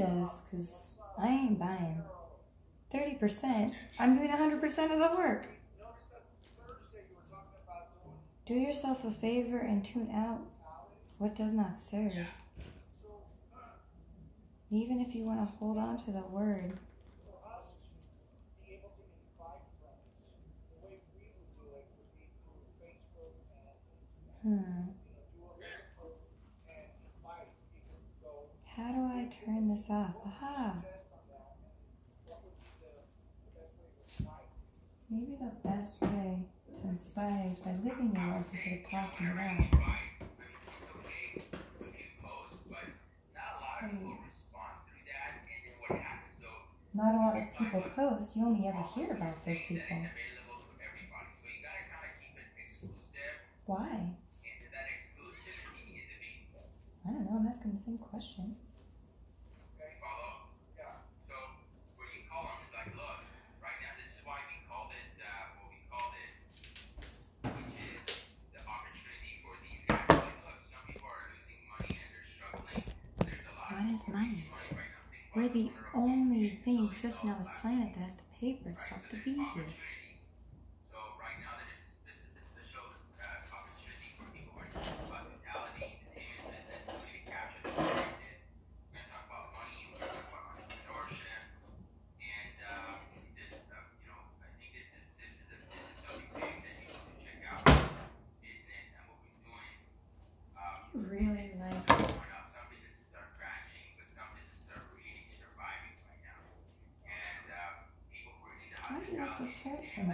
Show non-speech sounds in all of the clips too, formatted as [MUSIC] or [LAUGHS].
does, because I ain't buying. 30%? I'm doing 100% of the work. Do yourself a favor and tune out what does not serve. Even if you want to hold on to the word. Hmm. How do I turn this off? Aha. Maybe the best way to inspire is by living your life instead of talking about it. Not a lot of people post. You only ever hear about those people. Why? I don't know. I'm asking the same question. What is money? We're the only thing existing on this planet that has to pay for itself to be here. You really like Why do you like those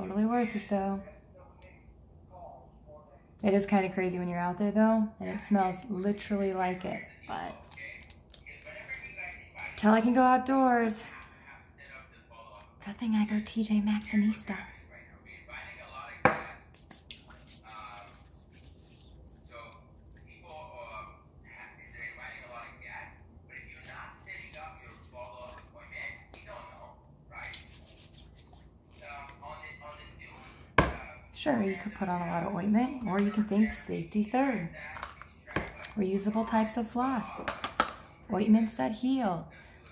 Totally worth it though. It is kind of crazy when you're out there though, and it smells literally like it. But till I can go outdoors. Good thing I go TJ Maxxinista. Sure, you put on a lot of ointment, or you can think safety third. Reusable types of floss. Ointments that heal.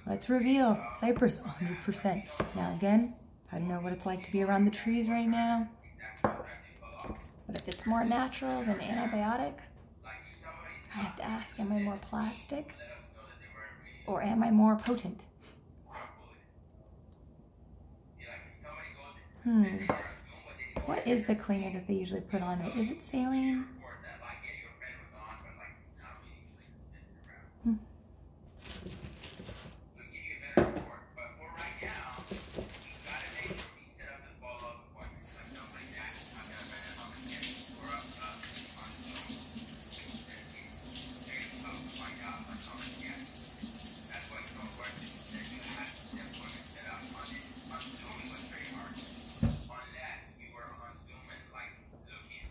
Let's reveal Cypress 100%. Now again, I don't know what it's like to be around the trees right now. But if it's more natural than antibiotic, I have to ask, am I more plastic? Or am I more potent? Hmm. What is the cleaner that they usually put on it? Is it saline? Hmm.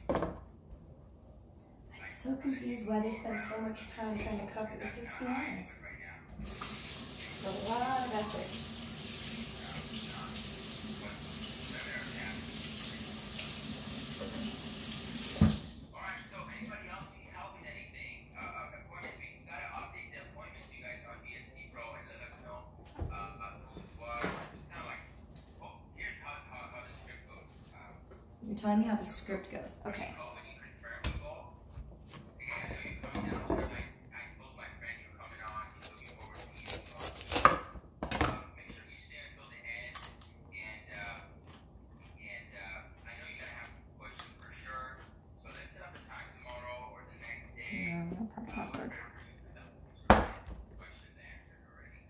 I'm so confused why they spend so much time trying to cover it. Just be honest. It's a lot of effort. You're telling me how the script goes. Okay.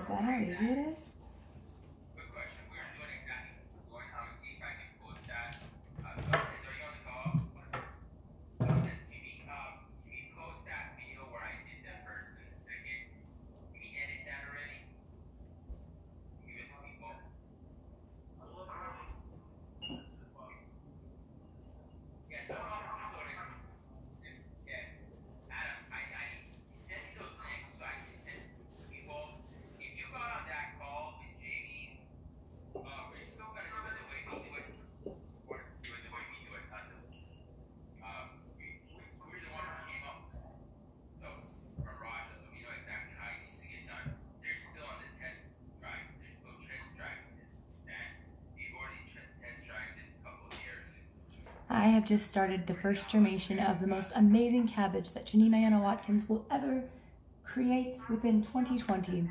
Is that how easy it is? Have just started the first germination of the most amazing cabbage that Janine Ayana Watkins will ever create within 2020.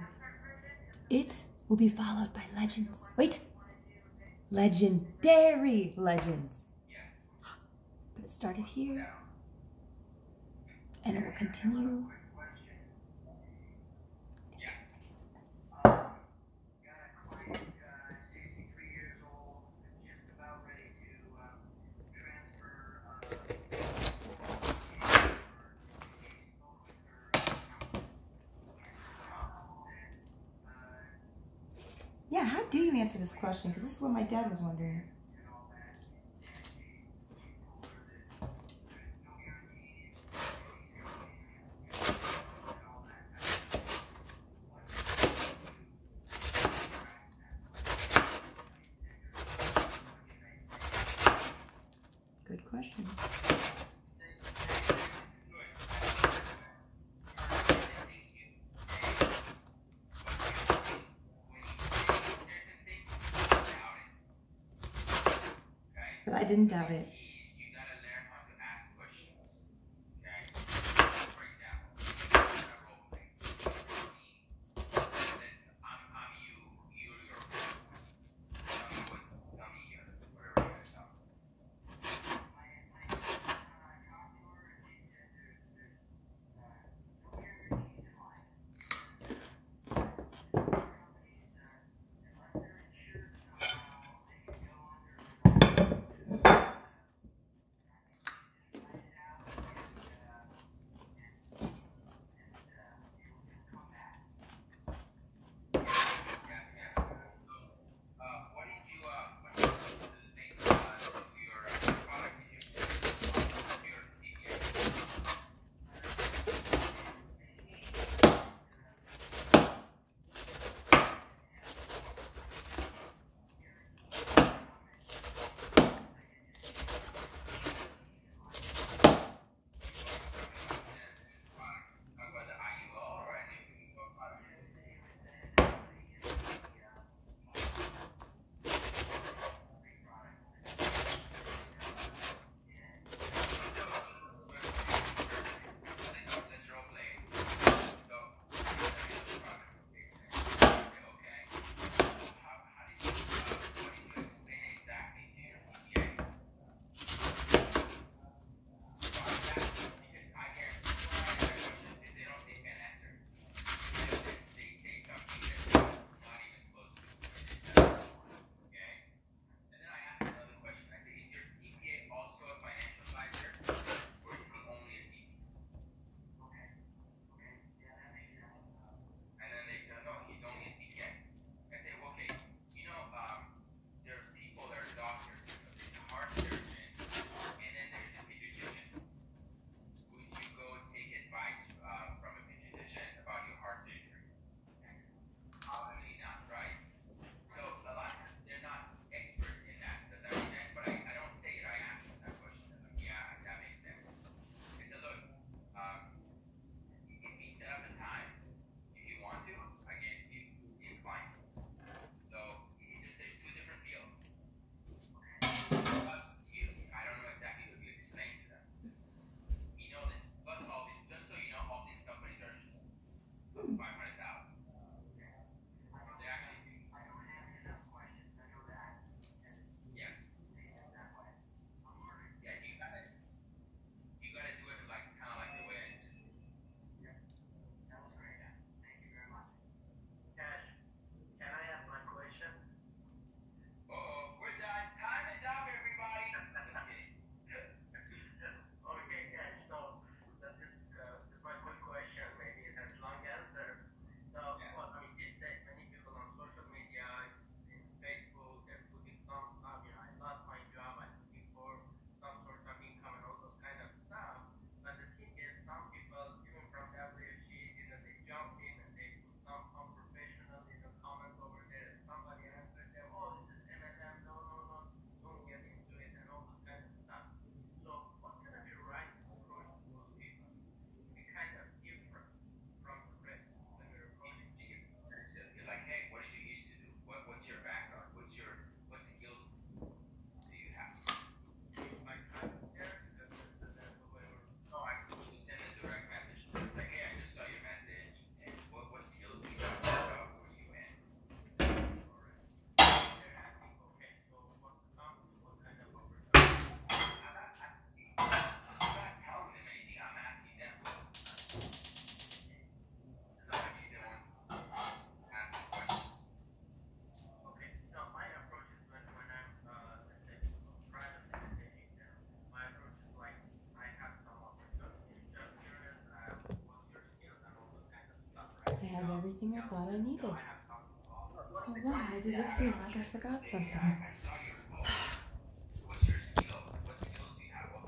It will be followed by legends. Wait! Legendary legends. But it started here. And it will continue Yeah, how do you answer this question? Because this is what my dad was wondering. Good question. But I didn't doubt it. Bye. Everything I thought I needed. So why does it feel like I forgot something? [SIGHS]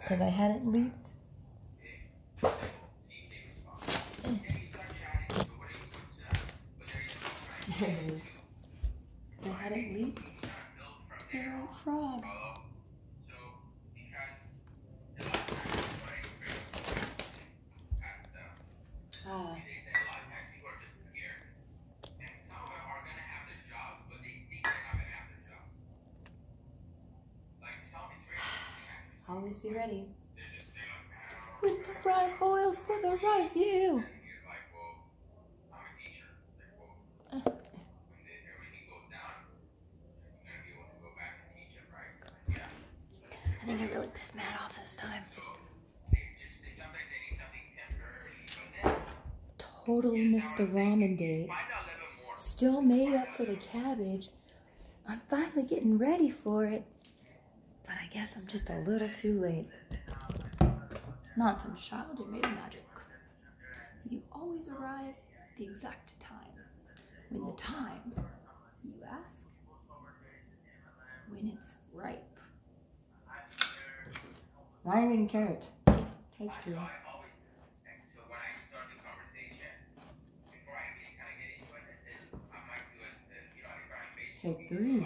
Because I hadn't leaped. [LAUGHS] Because I hadn't leaped to the right frog. Be ready. With the right oils for the right you. I think I really pissed Matt off this time. Totally missed the ramen date. Still made up for the cabbage. I'm finally getting ready for it. But I guess I'm just a little too late. Nonsense, child, you made magic. You always arrive at the exact time. When the time you ask, when it's ripe. Not even carrot. Take two. Take three.